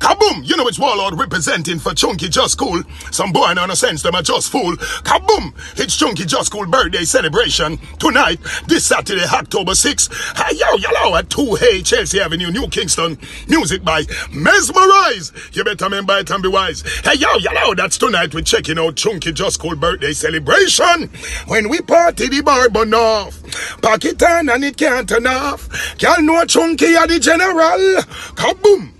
Kaboom! You know it's warlord representing for Chunky Just Cool. Some boy no sense them are just fool. Kaboom! It's Chunky Just Cool birthday celebration tonight, this Saturday, October 6th. Hey, yo, yellow at 2A Chelsea Avenue, New Kingston. Music by Mesmerize. You better remember it and be wise. Hey, yo, yellow, that's tonight we're checking out Chunky Just Cool birthday celebration. When we party, the bar burn off. Pack it on and it can't turn off. Can't know Chunky are the general. Kaboom!